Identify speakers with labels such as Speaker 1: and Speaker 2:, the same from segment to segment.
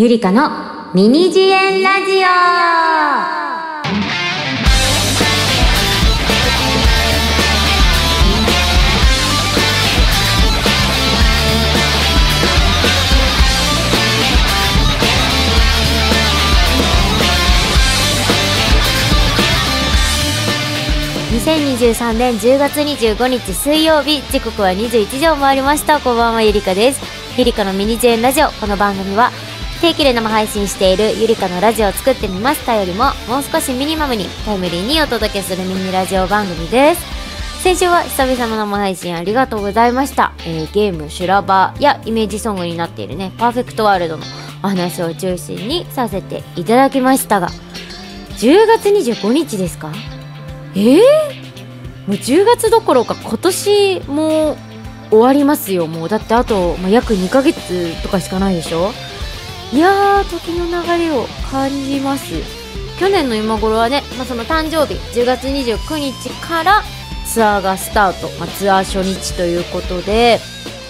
Speaker 1: ゆりかのミニジエンラジオ。2023年10月25日水曜日時刻は21時を回りました。こんばんはゆりかです。ゆりかのミニジェンラジオ。この番組は定期で生配信しているゆりかのラジオを作ってみましたよりももう少しミニマムにタイムリーにお届けするミニラジオ番組です。先週は久々の生配信ありがとうございました、えーゲーム修羅場やイメージソングになっているねパーフェクトワールドのお話を中心にさせていただきましたが10月25日ですか？えー、もう10月どころか今年も終わりますよ。もうだってあと、まあ、約2ヶ月とかしかないでしょ？いやー時の流れを感じます。去年の今頃はね、まあ、その誕生日10月29日からツアーがスタート、まあ、ツアー初日ということで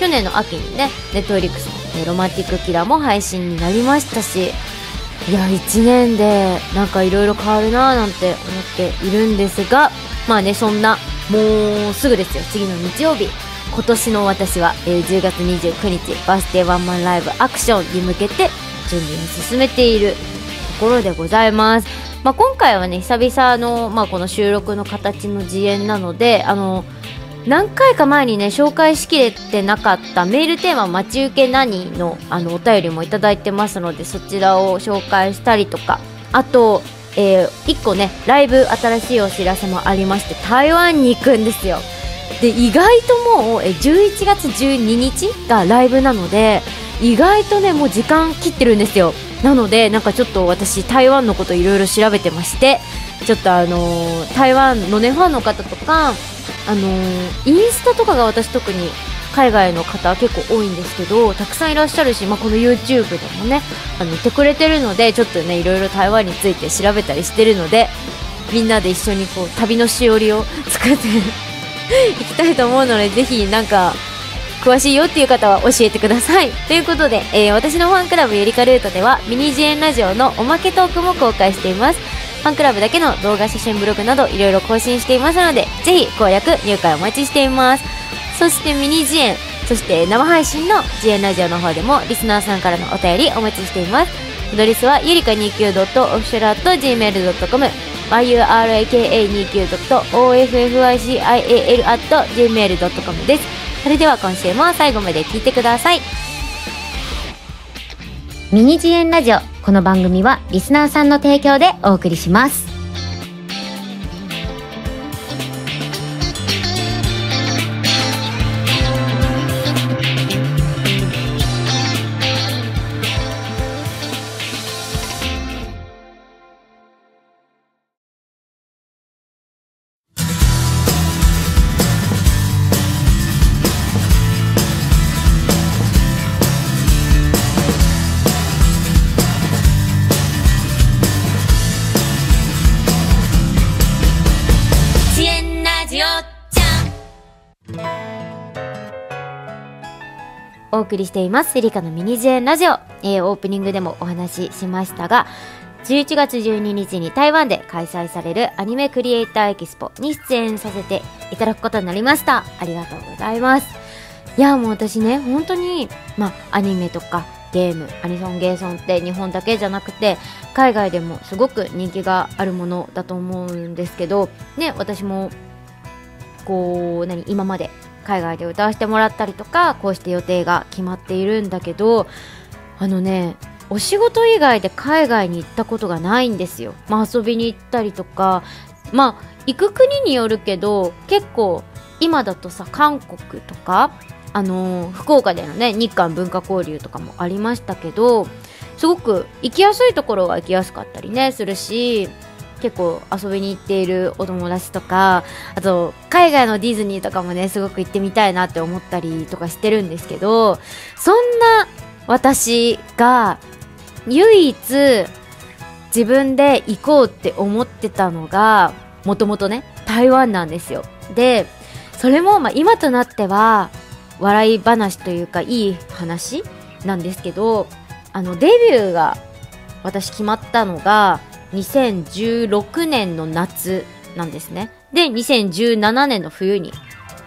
Speaker 1: 去年の秋にねネットフリックスのえロマンティックキラーも配信になりましたしいや1年でなんかいろいろ変わるなーなんて思っているんですがまあねそんなもうすぐですよ。次の日曜日。今年の私は、えー10月29日バースデーワンマンライブアクションに向けて準備を進めているところでございます、まあ、今回はね久々の、まあ、この収録の形の自演なのであの何回か前にね紹介しきれてなかったメールテーマ「待ち受け何?」のあのお便りもいただいてますのでそちらを紹介したりとかあと、え1個ねライブ新しいお知らせもありまして台湾に行くんですよで意外ともうえ11月12日がライブなので意外とねもう時間切ってるんですよ。なのでなんかちょっと私台湾のこといろいろ調べてましてちょっとあのー台湾のねファンの方とかあのーインスタとかが私特に海外の方結構多いんですけどたくさんいらっしゃるし、まあ、この YouTube でもねあの言ってくれてるのでちょっとねいろいろ台湾について調べたりしてるのでみんなで一緒にこう旅のしおりを作って いきたいと思うのでぜひなんか詳しいよっていう方は教えてください。ということで、えー私のファンクラブゆりかルートではミニジエンラジオのおまけトークも公開しています。ファンクラブだけの動画写真ブログなどいろいろ更新していますのでぜひ公約入会お待ちしています。そしてミニジエンそして生配信のジエンラジオの方でもリスナーさんからのお便りお待ちしています。アドレスはゆりか 29.official.gmail.com yurika29.official.gmail.com です。それでは今週も最後まで聞いてください。ミニジエンラジオこの番組はリスナーさんの提供でお送りします。お送りしていますセリカのミニジエンラジオ、えーオープニングでもお話ししましたが11月12日に台湾で開催されるアニメクリエイターエキスポに出演させていただくことになりました。ありがとうございます。いやもう私ね本当にまアニメとかゲームアニソンゲーソンって日本だけじゃなくて海外でもすごく人気があるものだと思うんですけどね私もこう何今まで海外で歌わせてもらったりとかこうして予定が決まっているんだけどあのねお仕事以外で海外に行ったことがないんですよ。まあ、遊びに行ったりとかまあ行く国によるけど結構今だとさ韓国とかあのー福岡でのね日韓文化交流とかもありましたけどすごく行きやすいところは行きやすかったりねするし結構遊びに行っているお友達とかあと海外のディズニーとかもねすごく行ってみたいなって思ったりとかしてるんですけどそんな私が唯一自分で行こうって思ってたのがもともとね台湾なんですよ。でそれもまあ今となっては笑い話というかいい話なんですけどあのデビューが私決まったのが2016年の夏なんですね。で2017年の冬に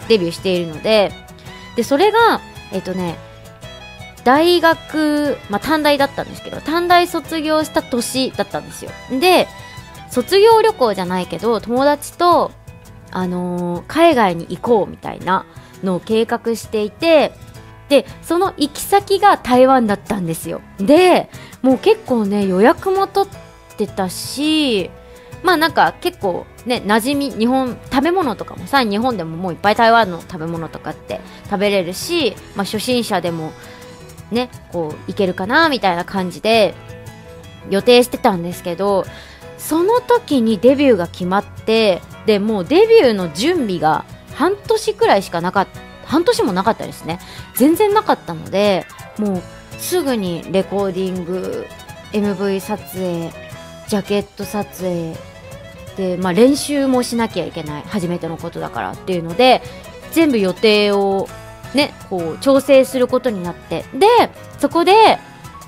Speaker 1: デビューしているのででそれがえっとね大学、まあ、短大だったんですけど短大卒業した年だったんですよ。で卒業旅行じゃないけど友達と、あのー海外に行こうみたいなのを計画していてでその行き先が台湾だったんですよ。でもう結構ね予約も取ってたしまあなんか結構ね馴染み日本食べ物とかもさ日本でももういっぱい台湾の食べ物とかって食べれるし、まあ、初心者でもねこういけるかなみたいな感じで予定してたんですけどその時にデビューが決まってでもうデビューの準備が半年くらいしかなかった半年もなかったですね。全然なかったのでもうすぐにレコーディング MV 撮影ジャケット撮影で、まあ、練習もしなきゃいけない初めてのことだからっていうので全部予定をねこう調整することになってでそこで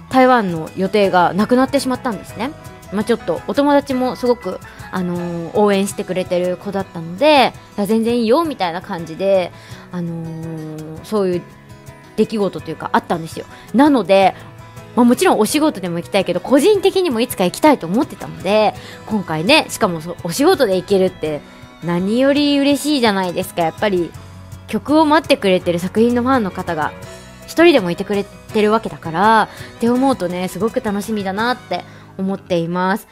Speaker 1: 台湾の予定がなくなってしまったんですね。まあ、ちょっとお友達もすごく、あのー応援してくれてる子だったので全然いいよみたいな感じで、あのーそういう出来事というかあったんですよ。なのでまあ、もちろんお仕事でも行きたいけど個人的にもいつか行きたいと思ってたので今回ねしかもそお仕事で行けるって何より嬉しいじゃないですか。やっぱり曲を待ってくれてる作品のファンの方が一人でもいてくれてるわけだからって思うとねすごく楽しみだなって思っています。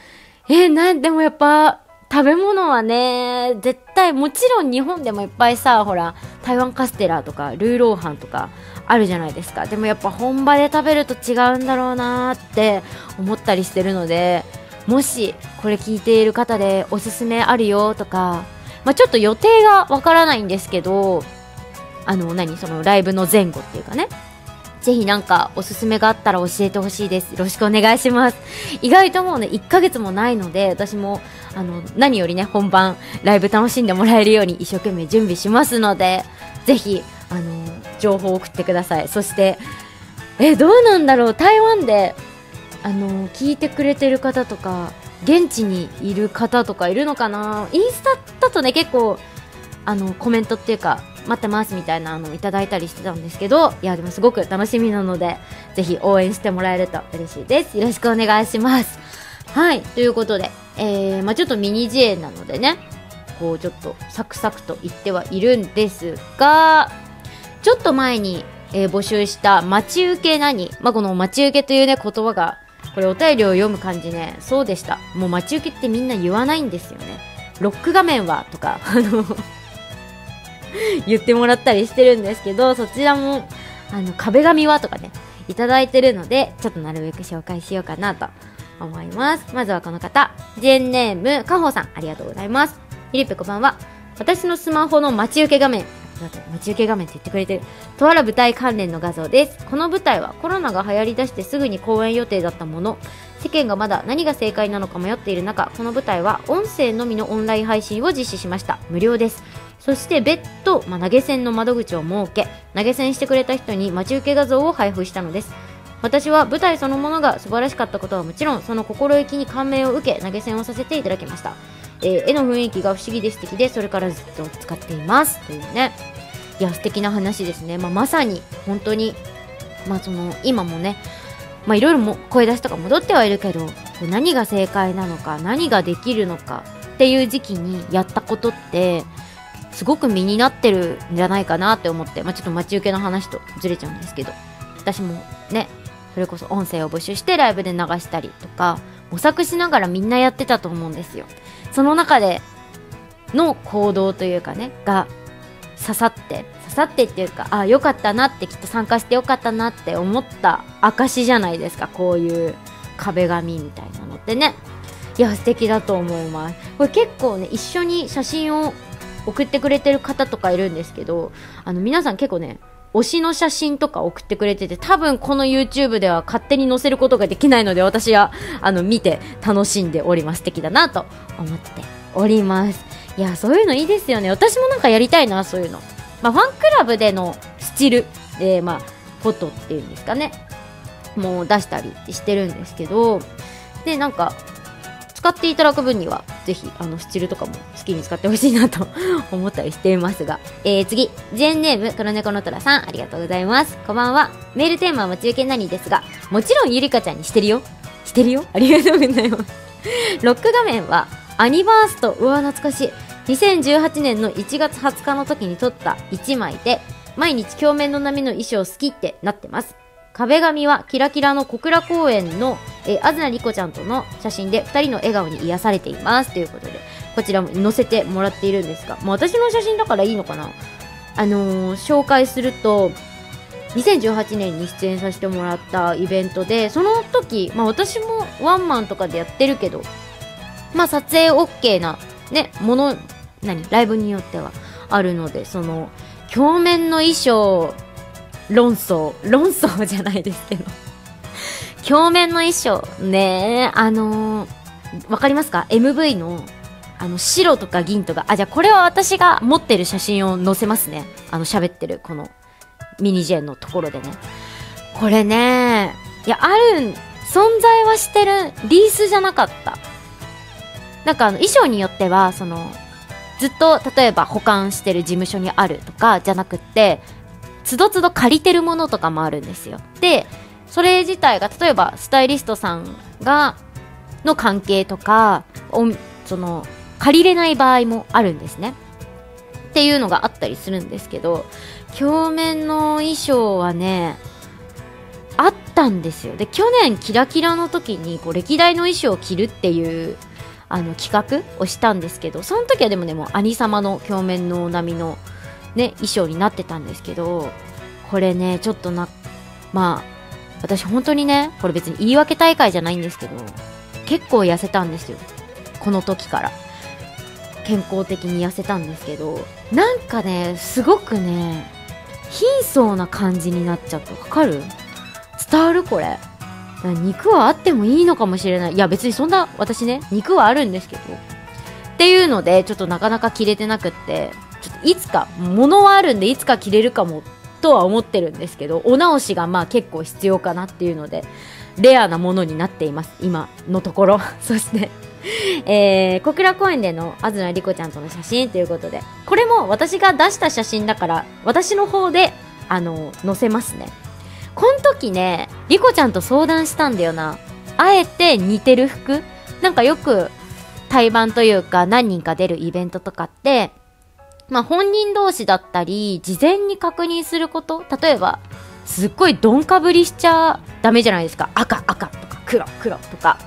Speaker 1: えー、なんでもやっぱ食べ物はね絶対もちろん日本でもいっぱいさほら台湾カステラとかルーローハンとかあるじゃないですか。でもやっぱ本場で食べると違うんだろうなって思ったりしてるのでもしこれ聞いている方でおすすめあるよとか、まあ、ちょっと予定がわからないんですけどあの何？そのライブの前後っていうかね。ぜひなんかおすすめがあったら教えてほしいです。よろしくお願いします。意外ともうね、1ヶ月もないので、私も、あの、何よりね、本番、ライブ楽しんでもらえるように一生懸命準備しますので、ぜひ、あの、情報を送ってください。そして、え、どうなんだろう？台湾で、あの、聞いてくれてる方とか、現地にいる方とかいるのかな？インスタだとね、結構、あの、コメントっていうか、待ってますみたいなのをいただいたりしてたんですけどいやでもすごく楽しみなのでぜひ応援してもらえると嬉しいです。よろしくお願いします。はいということで、えーまあ、ちょっとミニ J なのでねこうちょっとサクサクと言ってはいるんですがちょっと前に、えー募集した待ち受け何、まあ、この待ち受けというね言葉がこれお便りを読む感じねそうでした。もう待ち受けってみんな言わないんですよね。ロック画面はとかあの 言ってもらったりしてるんですけどそちらもあの壁紙はとかねいただいてるのでちょっとなるべく紹介しようかなと思います。まずはこの方。ジェンネームかほさんありがとうございます。ひりぺこんばんは。私のスマホの待ち受け画面待ち受け画面って言ってくれてるとある舞台関連の画像です。この舞台はコロナが流行りだしてすぐに公演予定だったもの。世間がまだ何が正解なのか迷っている中この舞台は音声のみのオンライン配信を実施しました。無料です。そして別途、まあ、投げ銭の窓口を設け投げ銭してくれた人に待ち受け画像を配布したのです。私は舞台そのものが素晴らしかったことはもちろんその心意気に感銘を受け投げ銭をさせていただきました、えー絵の雰囲気が不思議で素敵でそれからずっと使っています。というね。いや素敵な話ですね、まあ、まさに本当にまあその今もねまあいろいろも声出しとか戻ってはいるけど何が正解なのか何ができるのかっていう時期にやったことってすごく身になってるんじゃないかなって思って、まあ、ちょっと待ち受けの話とずれちゃうんですけど私もねそれこそ音声を募集してライブで流したりとか模索しながらみんなやってたと思うんですよ。その中での行動というかねが刺さって刺さってっていうかああ良かったなってきっと参加してよかったなって思った証じゃないですか。こういう壁紙みたいなのってねいや素敵だと思いますこれ結構ね一緒に写真を送ってくれてる方とかいるんですけどあの皆さん結構ね推しの写真とか送ってくれてて多分この YouTube では勝手に載せることができないので私はあの見て楽しんでおります。素敵だなと思っております。いやそういうのいいですよね。私もなんかやりたいなそういうの。まあファンクラブでのスチルでまあフォトっていうんですかね。もう出したりしてるんですけどでなんか使っていただく分にはぜひあのスチルとかも好きに使ってほしいなと 思ったりしていますが、えー、次。ジェンネーム黒猫の虎さんありがとうございます。こんばんは。メールテーマは待ち受け何ですがもちろんゆりかちゃんにしてるよ。してるよ。ありがとうございます。ロック画面はアニバーストうわ懐かしい。2018年の1月20日の時に撮った1枚で毎日鏡面の波の衣装好きってなってます。壁紙はキラキラの小倉公園の、えー、あずなりこちゃんとの写真で2人の笑顔に癒されています。ということでこちらも載せてもらっているんですが、まあ、私の写真だからいいのかな？あのー、紹介すると2018年に出演させてもらったイベントでその時、まあ、私もワンマンとかでやってるけどまあ撮影 OK なねもの何ライブによってはあるのでその鏡面の衣装論争論争じゃないですけど鏡面の衣装。ねあのー、わかりますか？MV のあの白とか銀とか。あじゃあこれは私が持ってる写真を載せますね。あの喋ってるこのミニジェンのところでね。これねいやある存在はしてるリースじゃなかった。なんかあの衣装によってはそのずっと例えば保管してる事務所にあるとかじゃなくってつどつど借りてるものとかもあるんですよ。でそれ自体が例えばスタイリストさんがの関係とかその借りれない場合もあるんですね。っていうのがあったりするんですけど鏡面の衣装はねあったんですよ。で去年キラキラの時にこう歴代の衣装を着るっていうあの企画をしたんですけどその時はでもねもう兄様の鏡面の波のね衣装になってたんですけどこれねちょっとなまあ私本当にねこれ別に言い訳大会じゃないんですけど結構痩せたんですよ。この時から。健康的に痩せたんですけどなんかねすごくね貧相な感じになっちゃったわかる？伝わるこれ。肉はあってもいいのかもしれない。いや別にそんな私ね肉はあるんですけど。っていうのでちょっとなかなか着れてなくってちょっといつか物はあるんでいつか着れるかもとは思ってるんですけどお直しがまあ結構必要かなっていうのでレアなものになっています今のところ。そしてえー、小倉公園での東莉子ちゃんとの写真ということでこれも私が出した写真だから私の方であの載せますね。この時ね、リコちゃんと相談したんだよな。あえて似てる服？なんかよく対バンというか何人か出るイベントとかって、まあ本人同士だったり、事前に確認すること、例えば、すっごい鈍化ぶりしちゃダメじゃないですか。赤、赤とか黒、黒とか。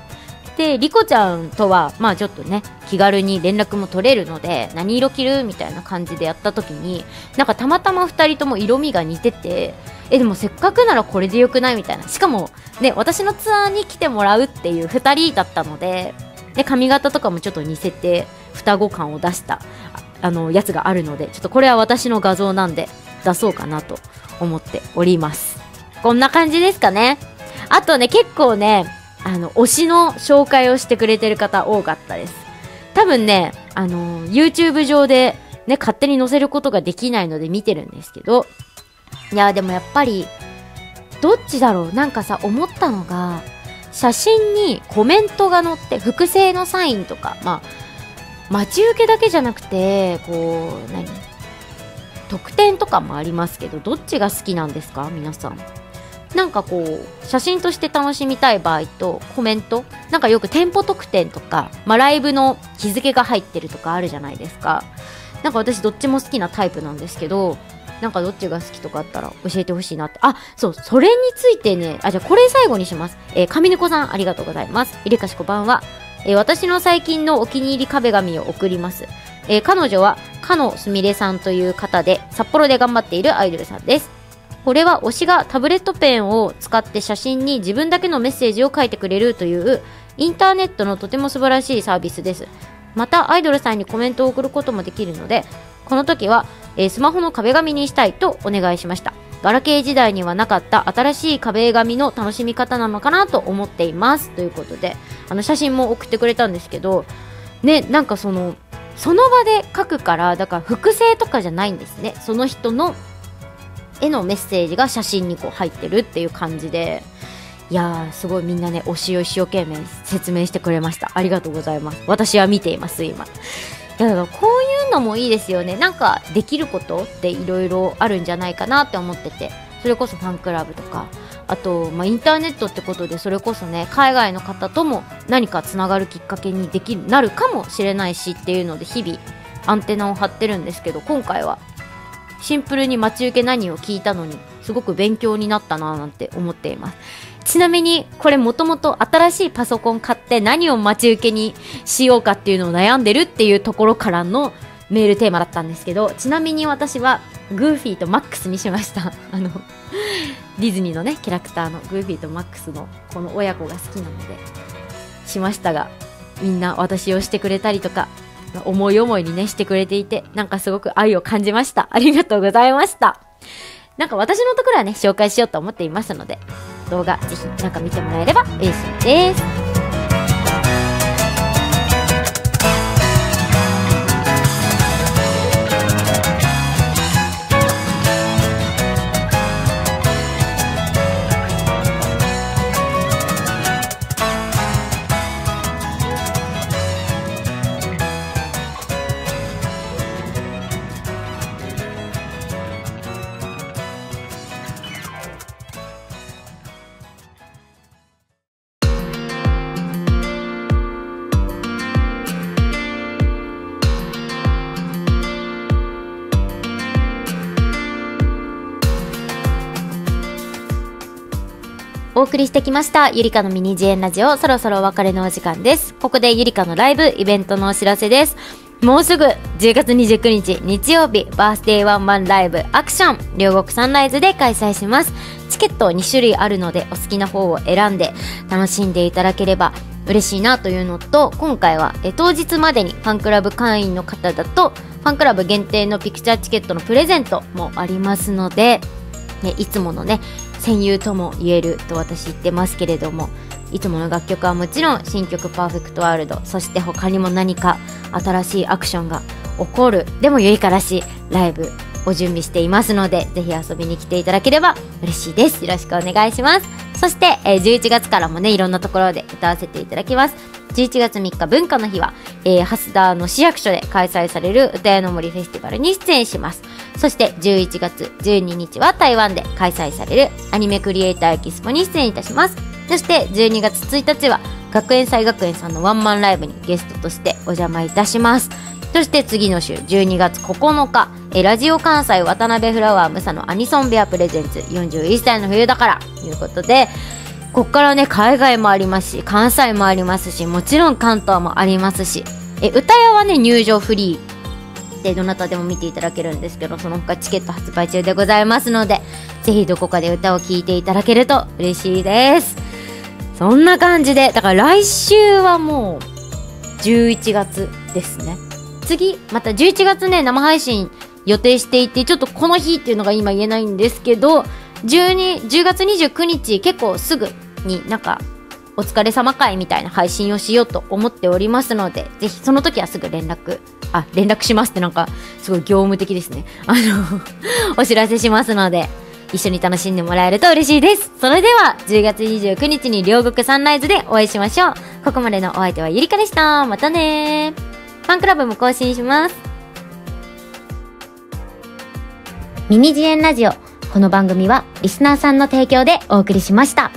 Speaker 1: で、リコちゃんとは、まあちょっとね、気軽に連絡も取れるので、何色着るみたいな感じでやった時に、なんかたまたま2人とも色味が似てて、えでもせっかくならこれでよくないみたいなしかもね私のツアーに来てもらうっていう2人だったのでで髪型とかもちょっと似せて双子感を出したあのやつがあるのでちょっとこれは私の画像なんで出そうかなと思っております。こんな感じですかね。あとね結構ねあの推しの紹介をしてくれてる方多かったです。多分ねあの YouTube 上でね勝手に載せることができないので見てるんですけど。いやでもやっぱりどっちだろう？なんかさ思ったのが写真にコメントが載って複製のサインとかまあ待ち受けだけじゃなくてこう何？特典とかもありますけどどっちが好きなんですか？皆さんなんかこう写真として楽しみたい場合とコメント？なんかよく店舗特典とか、まあ、ライブの日付が入ってるとかあるじゃないですかなんか私どっちも好きなタイプなんですけどなんかどっちが好きとかあったら教えてほしいなって。あ、そう、それについてね、あ、じゃあこれ最後にします。えー、上猫さんありがとうございます。いりかしこばんは。えー、私の最近のお気に入り壁紙を送ります。えー、彼女は、かのすみれさんという方で、札幌で頑張っているアイドルさんです。これは推しがタブレットペンを使って写真に自分だけのメッセージを書いてくれるというインターネットのとても素晴らしいサービスです。またアイドルさんにコメントを送ることもできるのでこの時はえー、スマホの壁紙にしたいとお願いしました。ガラケー時代にはなかった新しい壁紙の楽しみ方なのかなと思っています。ということであの写真も送ってくれたんですけどねなんかそのその場で書くからだから複製とかじゃないんですね。その人の絵のメッセージが写真にこう入ってるっていう感じで。いやーすごいみんなね推しを一生懸命説明してくれました。ありがとうございます。私は見ています今。だからこういうのもいいですよね。なんかできることっていろいろあるんじゃないかなって思ってて。それこそファンクラブとか。あと、まあ、インターネットってことでそれこそね海外の方とも何かつながるきっかけにできなるかもしれないしっていうので日々アンテナを張ってるんですけど今回は。シンプルに待ち受け何を聞いたのにすごく勉強になったなぁなんて思っています。ちなみにこれもともと新しいパソコン買って何を待ち受けにしようかっていうのを悩んでるっていうところからのメールテーマだったんですけどちなみに私はグーフィーとマックスにしました。あのディズニーのねキャラクターのグーフィーとマックスのこの親子が好きなのでしましたがみんな私をしてくれたりとか思い思いにねしてくれていてなんかすごく愛を感じました。ありがとうございました。なんか私のところはね紹介しようと思っていますので動画ぜひなんか見てもらえれば嬉しいです。お送りしてきましたゆりかのミニ自演ラジオそろそろお別れのお時間です。ここでゆりかのライブイベントのお知らせです。もうすぐ10月29日日曜日バースデーワンマンライブアクション両国サンライズで開催します。チケット2種類あるのでお好きな方を選んで楽しんでいただければ嬉しいなというのと今回は当日までにファンクラブ会員の方だとファンクラブ限定のピクチャーチケットのプレゼントもありますので、ね、いつものね戦友とも言えると私言ってますけれどもいつもの楽曲はもちろん新曲「パーフェクトワールド」そして他にも何か新しいアクションが起こるでもゆいからしいライブを準備していますのでぜひ遊びに来ていただければ嬉しいです。よろしくお願いします。そして、えー、11月からもねいろんなところで歌わせていただきます。11月3日文化の日は、えー、蓮田の市役所で開催される歌屋の森フェスティバルに出演します。そして11月12日は台湾で開催されるアニメクリエイターエキスポに出演いたします。そして12月1日は学園祭学園さんのワンマンライブにゲストとしてお邪魔いたします。そして次の週12月9日。えラジオ関西渡辺フラワームサのアニソンベアプレゼンツ41歳の冬だから。ということでこっからね海外もありますし関西もありますしもちろん関東もありますし。え歌屋はね入場フリー。でどなたでも見ていただけるんですけどその他チケット発売中でございますのでぜひどこかで歌を聴いていただけると嬉しいです。そんな感じでだから来週はもう11月ですね。次また11月ね生配信予定していてちょっとこの日っていうのが今言えないんですけど12 10月29日結構すぐになんかお疲れ様会みたいな配信をしようと思っておりますので、ぜひその時はすぐ連絡、あ、連絡しますってなんか、すごい業務的ですね。あの お知らせしますので、一緒に楽しんでもらえると嬉しいです。それでは、10月29日に両国サンライズでお会いしましょう。ここまでのお相手はゆりかでした。またねファンクラブも更新します。ミニジエンラジオ。この番組はリスナーさんの提供でお送りしました。